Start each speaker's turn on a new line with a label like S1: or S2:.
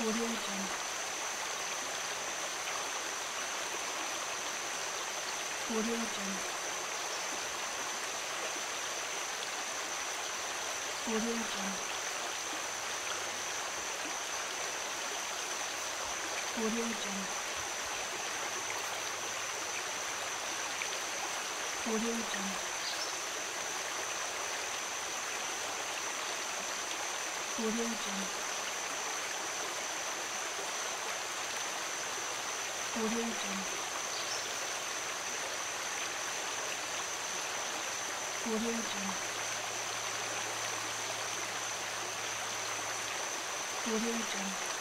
S1: 오리오전
S2: 오리오전 오리오전 오리오전 오리오전 오리오전 고생 중 고생 중 고생 중